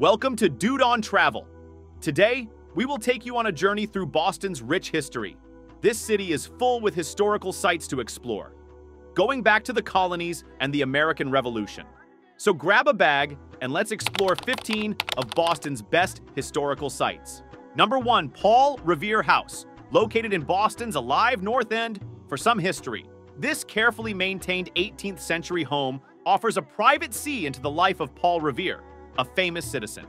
Welcome to Dude on Travel. Today, we will take you on a journey through Boston's rich history. This city is full with historical sites to explore, going back to the colonies and the American Revolution. So grab a bag and let's explore 15 of Boston's best historical sites. Number 1, Paul Revere House, located in Boston's Alive North End for some history. This carefully maintained 18th century home offers a private see into the life of Paul Revere, a famous citizen.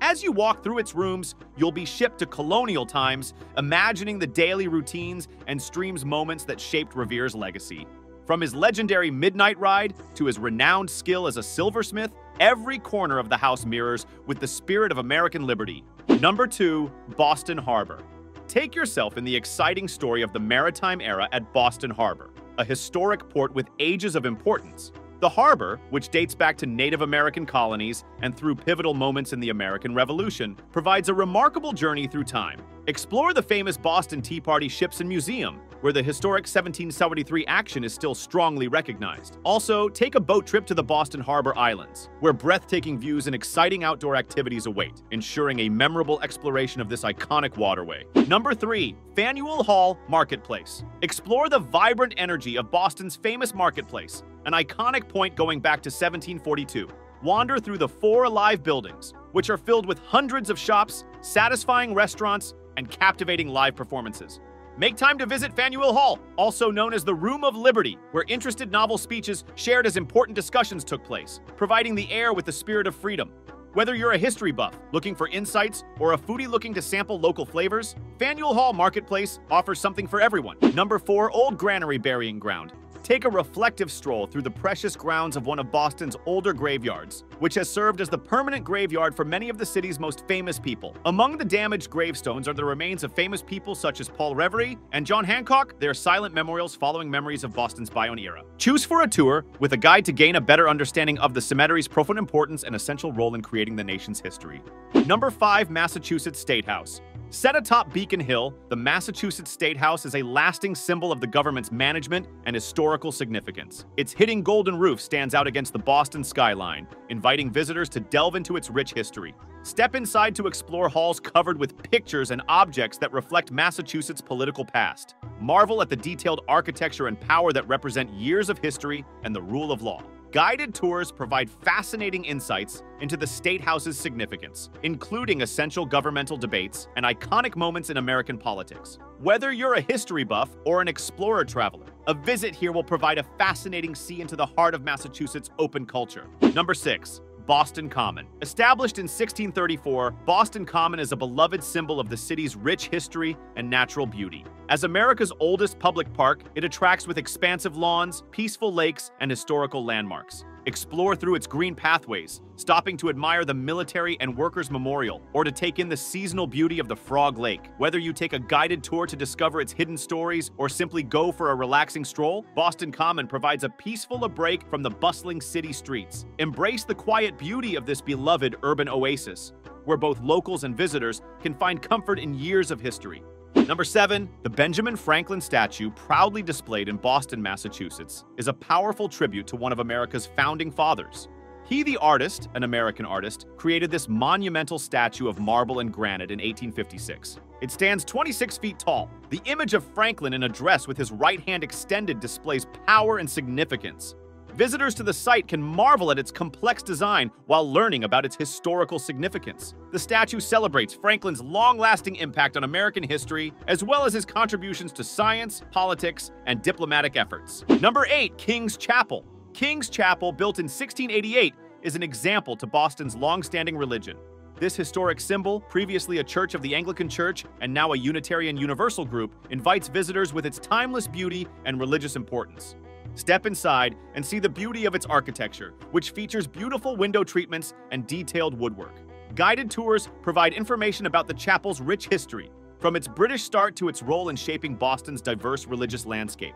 As you walk through its rooms, you'll be shipped to colonial times, imagining the daily routines and streams moments that shaped Revere's legacy. From his legendary midnight ride to his renowned skill as a silversmith, every corner of the house mirrors with the spirit of American liberty. Number 2. Boston Harbor. Take yourself in the exciting story of the maritime era at Boston Harbor, a historic port with ages of importance. The harbor, which dates back to Native American colonies and through pivotal moments in the American Revolution, provides a remarkable journey through time. Explore the famous Boston Tea Party Ships and Museum, where the historic 1773 action is still strongly recognized. Also, take a boat trip to the Boston Harbor Islands, where breathtaking views and exciting outdoor activities await, ensuring a memorable exploration of this iconic waterway. Number 3. Faneuil Hall Marketplace. Explore the vibrant energy of Boston's famous marketplace, an iconic point going back to 1742. Wander through the four alive buildings, which are filled with hundreds of shops, satisfying restaurants, and captivating live performances. Make time to visit Faneuil Hall, also known as the Room of Liberty, where interested novel speeches shared as important discussions took place, providing the air with the spirit of freedom. Whether you're a history buff looking for insights or a foodie looking to sample local flavors, Faneuil Hall Marketplace offers something for everyone. Number 4 Old Granary Burying Ground. Take a reflective stroll through the precious grounds of one of Boston's older graveyards, which has served as the permanent graveyard for many of the city's most famous people. Among the damaged gravestones are the remains of famous people such as Paul Revere and John Hancock, their silent memorials following memories of Boston's Bayonne era. Choose for a tour with a guide to gain a better understanding of the cemetery's profound importance and essential role in creating the nation's history. Number 5 Massachusetts State House. Set atop Beacon Hill, the Massachusetts State House is a lasting symbol of the government's management and historical significance. Its hidden golden roof stands out against the Boston skyline, inviting visitors to delve into its rich history. Step inside to explore halls covered with pictures and objects that reflect Massachusetts' political past. Marvel at the detailed architecture and power that represent years of history and the rule of law. Guided tours provide fascinating insights into the State House's significance, including essential governmental debates and iconic moments in American politics. Whether you're a history buff or an explorer traveler, a visit here will provide a fascinating see into the heart of Massachusetts' open culture. Number 6. Boston Common. Established in 1634, Boston Common is a beloved symbol of the city's rich history and natural beauty. As America's oldest public park, it attracts with expansive lawns, peaceful lakes, and historical landmarks. Explore through its green pathways, stopping to admire the Military and Workers' Memorial, or to take in the seasonal beauty of the Frog Lake. Whether you take a guided tour to discover its hidden stories or simply go for a relaxing stroll, Boston Common provides a peaceful a break from the bustling city streets. Embrace the quiet beauty of this beloved urban oasis, where both locals and visitors can find comfort in years of history. Number 7. The Benjamin Franklin statue, proudly displayed in Boston, Massachusetts, is a powerful tribute to one of America's founding fathers. He, the artist, an American artist, created this monumental statue of marble and granite in 1856. It stands 26 feet tall. The image of Franklin in a dress with his right hand extended displays power and significance. Visitors to the site can marvel at its complex design while learning about its historical significance. The statue celebrates Franklin's long-lasting impact on American history, as well as his contributions to science, politics, and diplomatic efforts. Number 8. King's Chapel King's Chapel, built in 1688, is an example to Boston's long-standing religion. This historic symbol, previously a church of the Anglican Church and now a Unitarian Universal group, invites visitors with its timeless beauty and religious importance. Step inside and see the beauty of its architecture, which features beautiful window treatments and detailed woodwork. Guided tours provide information about the chapel's rich history, from its British start to its role in shaping Boston's diverse religious landscape.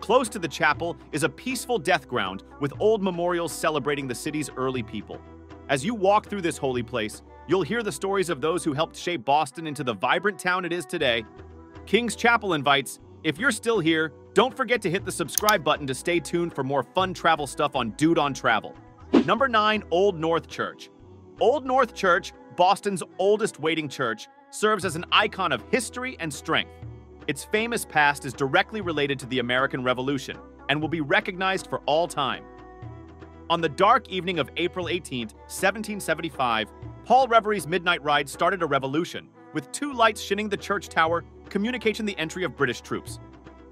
Close to the chapel is a peaceful death ground with old memorials celebrating the city's early people. As you walk through this holy place, you'll hear the stories of those who helped shape Boston into the vibrant town it is today. King's Chapel invites, if you're still here, don't forget to hit the subscribe button to stay tuned for more fun travel stuff on Dude on Travel. Number 9. Old North Church Old North Church, Boston's oldest waiting church, serves as an icon of history and strength. Its famous past is directly related to the American Revolution and will be recognized for all time. On the dark evening of April 18, 1775, Paul Revere's midnight ride started a revolution, with two lights shining the church tower, communicating the entry of British troops.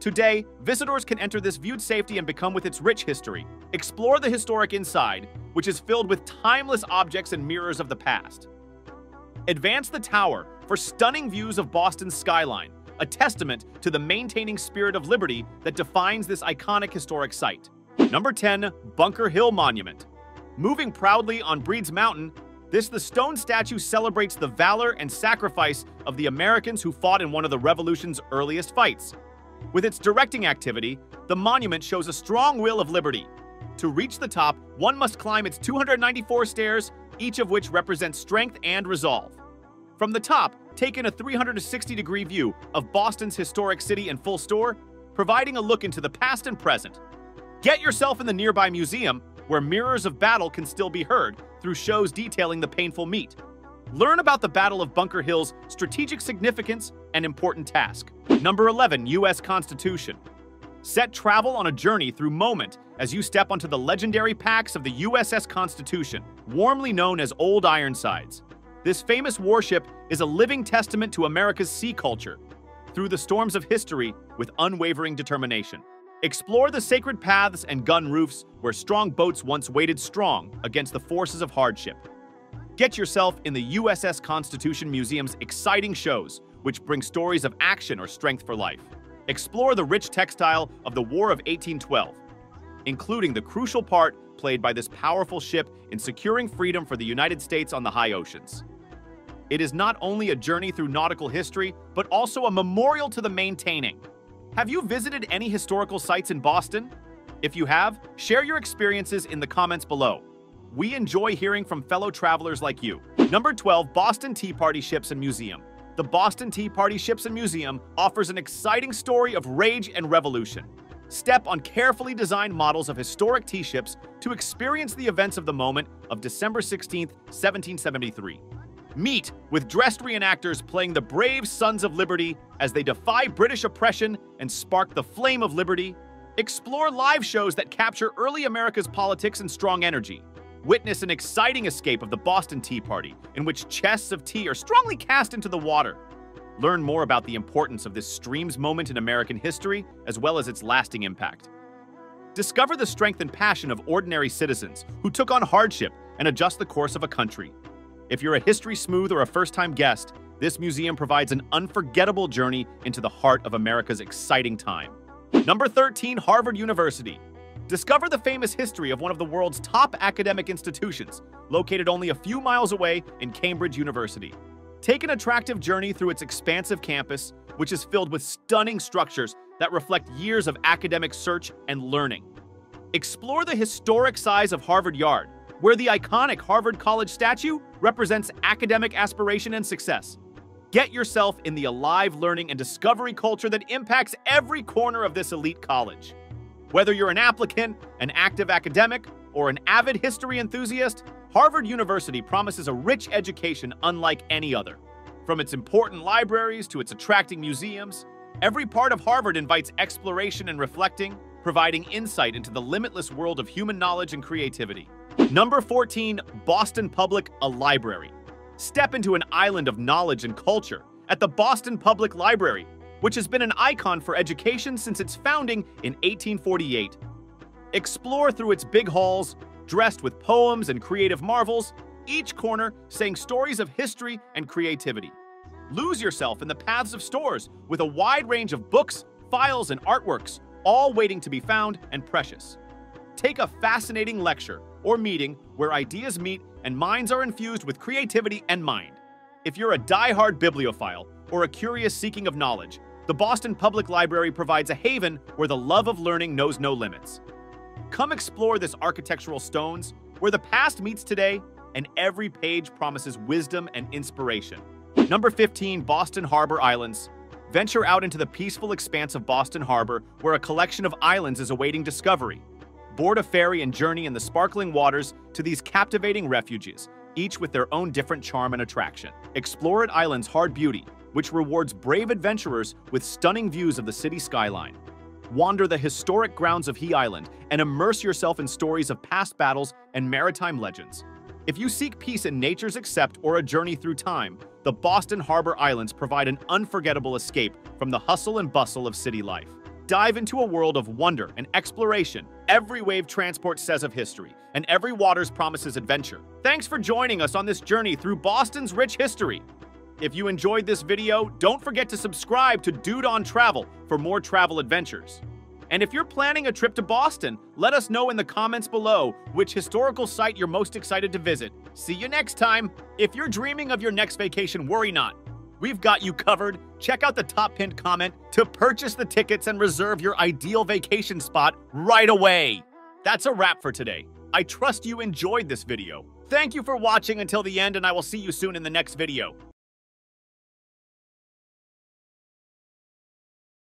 Today, visitors can enter this viewed safety and become with its rich history. Explore the historic inside, which is filled with timeless objects and mirrors of the past. Advance the tower for stunning views of Boston's skyline, a testament to the maintaining spirit of liberty that defines this iconic historic site. Number 10, Bunker Hill Monument. Moving proudly on Breed's Mountain, this the stone statue celebrates the valor and sacrifice of the Americans who fought in one of the Revolution's earliest fights. With its directing activity, the monument shows a strong will of liberty. To reach the top, one must climb its 294 stairs, each of which represents strength and resolve. From the top, take in a 360-degree view of Boston's historic city in full store, providing a look into the past and present. Get yourself in the nearby museum, where mirrors of battle can still be heard through shows detailing the painful meet. Learn about the Battle of Bunker Hill's strategic significance and important task. Number 11, U.S. Constitution. Set travel on a journey through moment as you step onto the legendary packs of the USS Constitution, warmly known as Old Ironsides. This famous warship is a living testament to America's sea culture, through the storms of history with unwavering determination. Explore the sacred paths and gun roofs where strong boats once waited strong against the forces of hardship. Get yourself in the USS Constitution Museum's exciting shows, which bring stories of action or strength for life. Explore the rich textile of the War of 1812, including the crucial part played by this powerful ship in securing freedom for the United States on the high oceans. It is not only a journey through nautical history, but also a memorial to the maintaining. Have you visited any historical sites in Boston? If you have, share your experiences in the comments below. We enjoy hearing from fellow travelers like you. Number 12, Boston Tea Party Ships and Museum. The Boston Tea Party Ships and Museum offers an exciting story of rage and revolution. Step on carefully designed models of historic tea ships to experience the events of the moment of December 16, 1773. Meet with dressed reenactors playing the brave Sons of Liberty as they defy British oppression and spark the flame of liberty. Explore live shows that capture early America's politics and strong energy. Witness an exciting escape of the Boston Tea Party, in which chests of tea are strongly cast into the water. Learn more about the importance of this stream's moment in American history, as well as its lasting impact. Discover the strength and passion of ordinary citizens who took on hardship and adjust the course of a country. If you're a history smooth or a first-time guest, this museum provides an unforgettable journey into the heart of America's exciting time. Number 13, Harvard University. Discover the famous history of one of the world's top academic institutions, located only a few miles away in Cambridge University. Take an attractive journey through its expansive campus, which is filled with stunning structures that reflect years of academic search and learning. Explore the historic size of Harvard Yard, where the iconic Harvard College statue represents academic aspiration and success. Get yourself in the alive learning and discovery culture that impacts every corner of this elite college. Whether you're an applicant, an active academic, or an avid history enthusiast, Harvard University promises a rich education unlike any other. From its important libraries to its attracting museums, every part of Harvard invites exploration and reflecting, providing insight into the limitless world of human knowledge and creativity. Number 14, Boston Public, a library. Step into an island of knowledge and culture at the Boston Public Library, which has been an icon for education since its founding in 1848. Explore through its big halls, dressed with poems and creative marvels, each corner saying stories of history and creativity. Lose yourself in the paths of stores with a wide range of books, files, and artworks, all waiting to be found and precious. Take a fascinating lecture or meeting where ideas meet and minds are infused with creativity and mind. If you're a die-hard bibliophile or a curious seeking of knowledge, the Boston Public Library provides a haven where the love of learning knows no limits. Come explore this architectural stones where the past meets today and every page promises wisdom and inspiration. Number 15, Boston Harbor Islands. Venture out into the peaceful expanse of Boston Harbor where a collection of islands is awaiting discovery board a ferry and journey in the sparkling waters to these captivating refuges, each with their own different charm and attraction. Explore at Island's hard beauty, which rewards brave adventurers with stunning views of the city skyline. Wander the historic grounds of He Island and immerse yourself in stories of past battles and maritime legends. If you seek peace in nature's accept or a journey through time, the Boston Harbor Islands provide an unforgettable escape from the hustle and bustle of city life. Dive into a world of wonder and exploration. Every wave transport says of history, and every waters promises adventure. Thanks for joining us on this journey through Boston's rich history. If you enjoyed this video, don't forget to subscribe to Dude on Travel for more travel adventures. And if you're planning a trip to Boston, let us know in the comments below which historical site you're most excited to visit. See you next time! If you're dreaming of your next vacation, worry not. We've got you covered. Check out the top pinned comment to purchase the tickets and reserve your ideal vacation spot right away. That's a wrap for today. I trust you enjoyed this video. Thank you for watching until the end and I will see you soon in the next video.